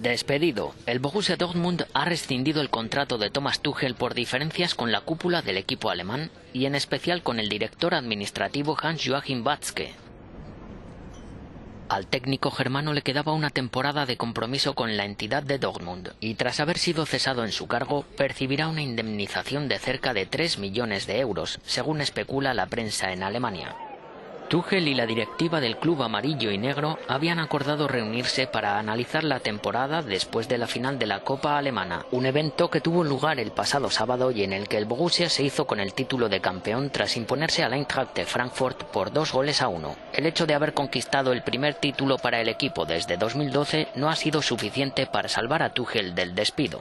Despedido. El Borussia Dortmund ha rescindido el contrato de Thomas Tuchel por diferencias con la cúpula del equipo alemán y en especial con el director administrativo Hans-Joachim Watzke. Al técnico germano le quedaba una temporada de compromiso con la entidad de Dortmund y tras haber sido cesado en su cargo percibirá una indemnización de cerca de 3 millones de euros, según especula la prensa en Alemania. Tuchel y la directiva del club amarillo y negro habían acordado reunirse para analizar la temporada después de la final de la Copa Alemana, un evento que tuvo lugar el pasado sábado y en el que el Borussia se hizo con el título de campeón tras imponerse al Eintracht de Frankfurt por dos goles a uno. El hecho de haber conquistado el primer título para el equipo desde 2012 no ha sido suficiente para salvar a Tuchel del despido.